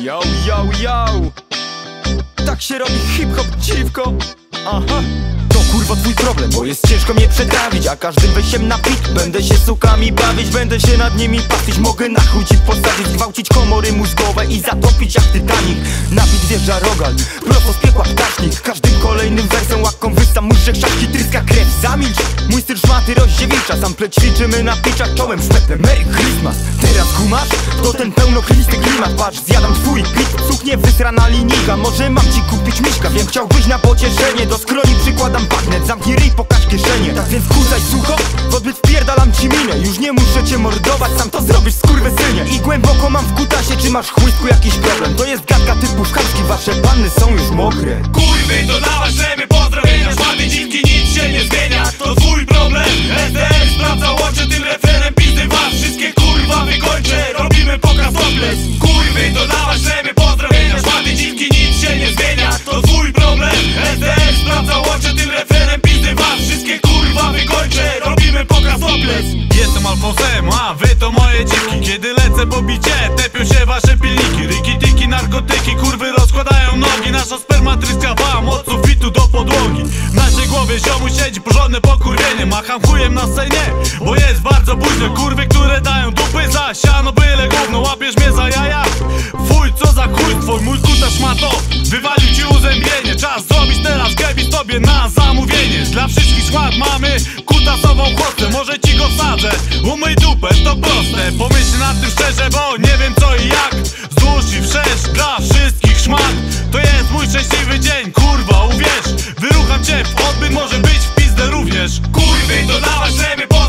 Yo, yo, yo! Tak się robi hip-hop dziwko. Aha. To kurwa twój problem, bo jest ciężko mnie przetrawić A każdym wejściem na pit. Będę się sukami bawić, będę się nad nimi pastwić. Mogę na chuj postawić, gwałcić komory mózgowe I zatopić jak Titanic. Napić wjeżdża rogal, prosto z piekła ptasznik. Każdym kolejnym wersem łaką wysam muszek szafki tryska krew. Zamilcz, mój styl szmaty rozdziewicza Sample ćwiczymy na piczach czołem szpetem Merry Christmas, teraz kumasz? To ten pełnochlisty klimat Patrz, zjadam twój pit, cuchnie wysrana linijka Może mam ci kupić miśka, wiem chciałbyś na pocieszenie Do skroni przykładam bagnet, zamknij ryj, pokaż kieszenie. Tak więc kurzaj sucho, w odbyt wpierdalam ci minę. Już nie muszę cię mordować, sam to zrobisz skurwysynie. I głęboko mam w kutasie, czy masz chłystku jakiś problem? To jest gadka typu chamski, wasze panny są już mokre. Kurwy to moje dziwki Kiedy lecę po bicie, tepią się wasze pilniki. Ryki, tiki, narkotyki, kurwy rozkładają nogi. Nasza sperma tryska wam od sufitu do podłogi. W naszej głowie ziomu siedzi porządne pokurwienie Macham chujem na scenie, bo jest bardzo późno. Kurwy, które dają dupy za siano byle gówno. Łapiesz mnie za jaja? Fuj, co za chuj? Twój, mój kutas ma to. Wywalił ci uzębienie, czas zrobić teraz kebis tobie na zamówienie. Dla wszystkich szmat mamy bo nie wiem co i jak. Złóż i wszerz dla wszystkich szmat To jest mój szczęśliwy dzień, kurwa uwierz. Wyrucham cię w odbyt, może być w pizdę również. Kurwy to nałażemy pozdrowienia